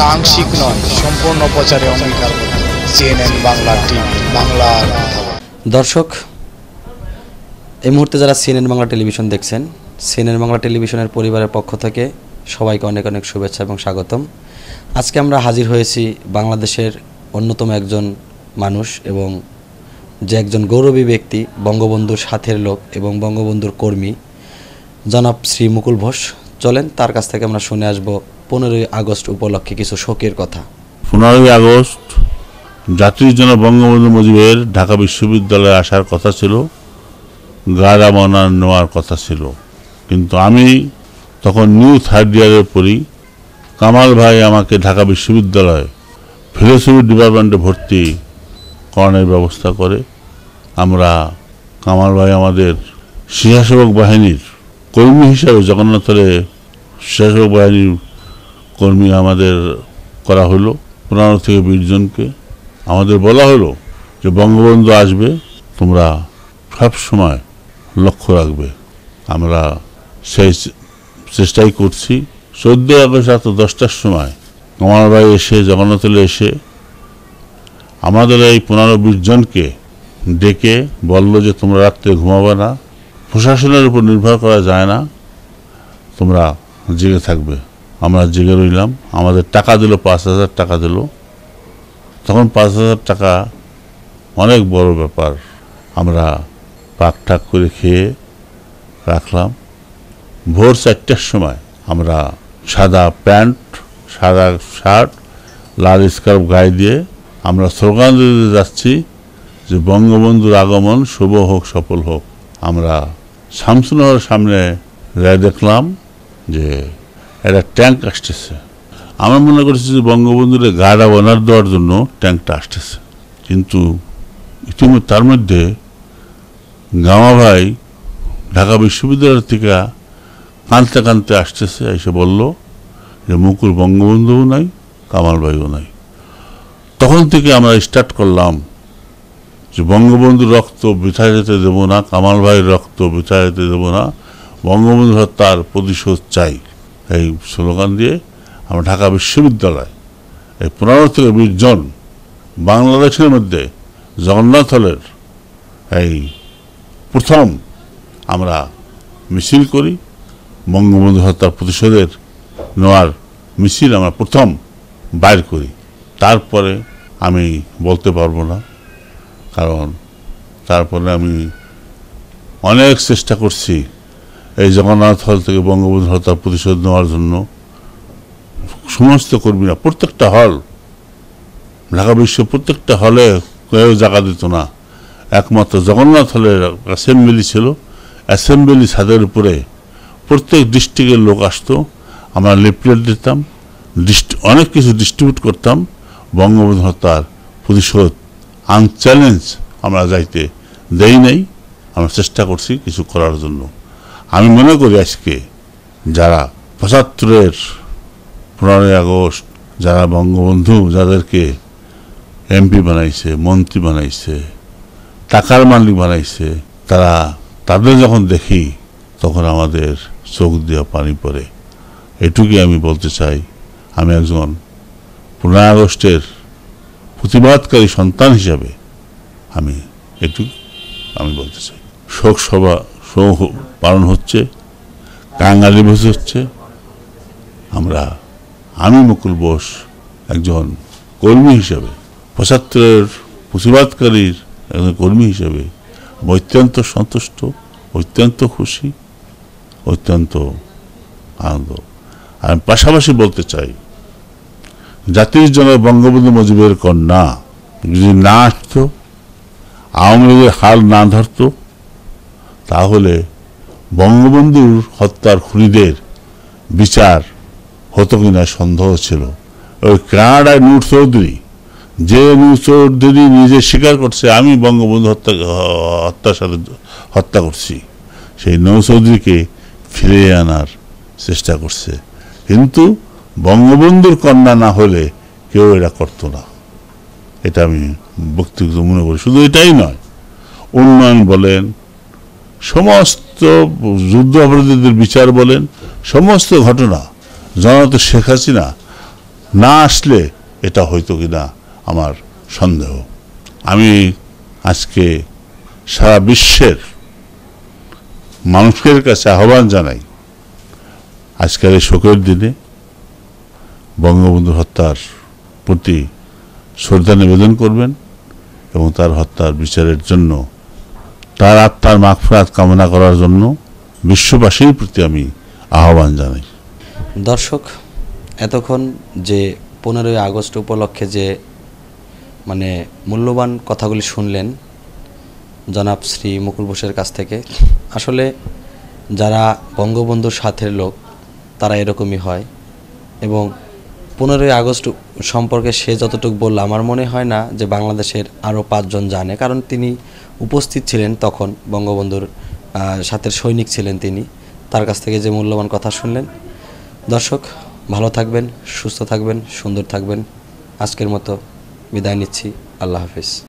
আমরা আংশিক নয়, সম্পূর্ণ প্রচারে অঙ্গীকার সিএনএন বাংলা টিভি বাংলার দর্শক, এই মুহূর্তে যারা সিএনএন বাংলা টেলিভিশন দেখছেন সিএনএন বাংলা টেলিভিশনের পরিবারের পক্ষ থেকে সবাইকে অনেক অনেক শুভেচ্ছা এবং স্বাগতম। আজকে আমরা হাজির হয়েছি বাংলাদেশের অন্যতম একজন মানুষ এবং যে একজন গৌরবী ব্যক্তি, বঙ্গবন্ধুর সাথের লোক এবং বঙ্গবন্ধুর কর্মী, জনাব শ্রী মুকুল ঘোষ। চলেন, তার কাছ থেকে আমরা শুনে আসব পনেরোই আগস্ট উপলক্ষে কিছু শোকের কথা। পনেরোই আগস্ট জাতির জন্য বঙ্গবন্ধু মুজিবের ঢাকা বিশ্ববিদ্যালয়ে আসার কথা ছিল গাড়া মনা নেওয়ার কথা ছিল। কিন্তু আমি তখন নিউ থার্ড ইয়ারে পড়ি, কামাল ভাই আমাকে ঢাকা বিশ্ববিদ্যালয়ে ফিলোসফি ডিপার্টমেন্টে ভর্তি করানোর ব্যবস্থা করে। আমরা কামাল ভাই আমাদের স্বেচ্ছাসেবক বাহিনীর কর্মী হিসাবে জগন্নাথরে স্বেচ্ছাসেবক বাহিনীর কর্মী আমাদের করা হলো, পনেরো থেকে বিশ জনকে। আমাদের বলা হলো যে বঙ্গবন্ধু আসবে, তোমরা সব সময় লক্ষ্য রাখবে। আমরা সেই চেষ্টাই করছি। চোদ্দোই আগস্ট রাত দশটার সময় আমার ভাই এসে জগন্নাথলে এসে আমাদের এই পনেরো বিশ জনকে ডেকে বলল যে তোমরা রাত্রে ঘুমাবে না। প্রশাসনের উপর নির্ভর করা যায় না। তোমরা জেগে থাকবে। আমরা জেগে রইলাম। আমাদের টাকা দিল, পাঁচ হাজার টাকা দিল। তখন পাঁচ হাজার টাকা অনেক বড় ব্যাপার। আমরা পাক ঠাক করে খেয়ে রাখলাম। ভোর চারটার সময় আমরা সাদা প্যান্ট, সাদা শার্ট, লাল স্কার্ফ গায়ে দিয়ে আমরা স্লোগান দিতে যাচ্ছি যে বঙ্গবন্ধুর আগমন শুভ হোক, সফল হোক। আমরা শামসুনগরের সামনে দেখলাম যে একটা ট্যাঙ্ক আসতেছে। আমরা মনে করছি যে বঙ্গবন্ধুর গাড়া বানার দেওয়ার জন্য ট্যাঙ্কটা আসতেছে। কিন্তু ইতিমধ্যে তার মধ্যে গামা ভাই ঢাকা বিশ্ববিদ্যালয় থেকে কাঁদতে কাঁদতে আসতেছে, এসে বলল যে মুকুল বঙ্গবন্ধুও নাই, কামাল ভাইও নাই। তখন থেকে আমরা স্টার্ট করলাম যে বঙ্গবন্ধুর রক্ত বৃথা যেতে দেবো না, কামাল ভাইয়ের রক্ত বৃথা যেতে দেবো না, বঙ্গবন্ধু হত্যার প্রতিশোধ চাই। এই স্লোগান দিয়ে আমরা ঢাকা বিশ্ববিদ্যালয়, এই পনেরো থেকে বিশ জন বাংলাদেশের মধ্যে জগন্নাথ হলের এই প্রথম আমরা মিছিল করি। বঙ্গবন্ধু হত্যার প্রতিশোধের নেওয়ার মিছিল আমরা প্রথম বাইর করি। তারপরে আমি বলতে পারব না। কারণ তারপরে আমি অনেক চেষ্টা করছি এই জগন্নাথ হল থেকে বঙ্গবন্ধু হত্যার প্রতিশোধ নেওয়ার জন্য। সমস্ত কর্মীরা, প্রত্যেকটা হল, ঢাকা বিশ্ব প্রত্যেকটা হলে কেউ জায়গা দিত না। একমাত্র জগন্নাথ হলের অ্যাসেম্বলি ছিল। অ্যাসেম্বলি ছাদের উপরে প্রত্যেক ডিস্ট্রিক্টের লোক আসতো। আমরা লিফলেট দিতাম অনেক কিছু ডিস্ট্রিবিউট করতাম। বঙ্গবন্ধু হত্যার প্রতিশোধ আনচ্যালেঞ্জ আমরা যাইতে দেই নাই, আমরা চেষ্টা করছি কিছু করার জন্য। আমি মনে করি আজকে যারা পঁচাত্তরের পনেরোই আগস্ট, যারা বঙ্গবন্ধু, যাদেরকে এমপি বানাইছে, মন্ত্রী বানাইছে, টাকার মালিক বানাইছে, তারা, তাদের যখন দেখি, তখন আমাদের চোখ দিয়ে পানি পড়ে। এটুকুই আমি বলতে চাই। আমি একজন পনেরোই আগস্টের প্রতিবাদকারী সন্তান হিসাবে আমি একটু, আমি বলতে চাই শোক সভা পালন হচ্ছে কাঙালি বসে হচ্ছে। আমরা, আমি মুকুল বোস একজন কর্মী হিসাবে, পঁচাত্তরের প্রতিবাদকারীর একজন কর্মী হিসাবে অত্যন্ত সন্তুষ্ট, অত্যন্ত খুশি, অত্যন্ত আনন্দ। আমি পাশাপাশি বলতে চাই জাতির জন্য বঙ্গবন্ধু মুজিবের কন্যা। যদি না আসতো, আওয়ামী লীগের হাল না ধরতো, তাহলে বঙ্গবন্ধুর হত্যার খুনিদের বিচার হতো কিনা সন্দেহ ছিল। ওই কানাডায় নূর চৌধুরী, যে নূর চৌধুরী নিজে স্বীকার করছে, আমি বঙ্গবন্ধু হত্যা, হত্যার সাথে হত্যা করছি। সেই নৌ চৌধুরীকে ফিরিয়ে আনার চেষ্টা করছে। কিন্তু বঙ্গবন্ধুর কন্যা না হলে কেউ এটা করতো না। এটা আমি ব্যক্তিগত মনে করি। শুধু এটাই নয়, উন্নয়ন বলেন, সমস্ত যুদ্ধ অপরাধীদের বিচার বলেন, সমস্ত ঘটনা জনত শেখ হাসিনা না আসলে এটা হয়তো কিনা আমার সন্দেহ। আমি আজকে সারা বিশ্বের মানুষের কাছে আহ্বান জানাই আজকের এই শোকের দিনে বঙ্গবন্ধু হত্যার প্রতি শ্রদ্ধা নিবেদন করবেন এবং তার হত্যার বিচারের জন্য, তার আত্মার মাগফিরাত কামনা করার জন্য বিশ্ববাসীর প্রতি আমি আহ্বান জানাই। দর্শক, এতক্ষণ যে পনেরোই আগস্ট উপলক্ষে যে মানে মূল্যবান কথাগুলি শুনলেন জনাব শ্রী মুকুল বোসের কাছ থেকে, আসলে যারা বঙ্গবন্ধুর সাথের লোক, তারা এরকমই হয় এবং পনেরোই আগস্ট সম্পর্কে সে যতটুকু বলল, আমার মনে হয় না যে বাংলাদেশের আরও পাঁচজন জানে। কারণ তিনি উপস্থিত ছিলেন তখন, বঙ্গবন্ধুর সাথে সৈনিক ছিলেন তিনি। তার কাছ থেকে যে মূল্যবান কথা শুনলেন। দর্শক, ভালো থাকবেন, সুস্থ থাকবেন, সুন্দর থাকবেন। আজকের মতো বিদায় নিচ্ছি। আল্লাহ হাফিজ।